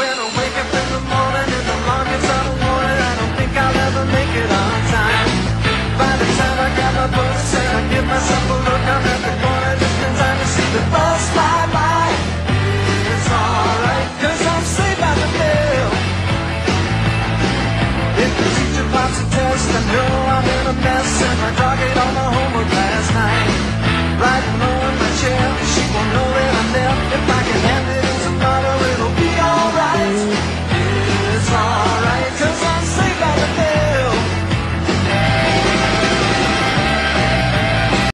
went away.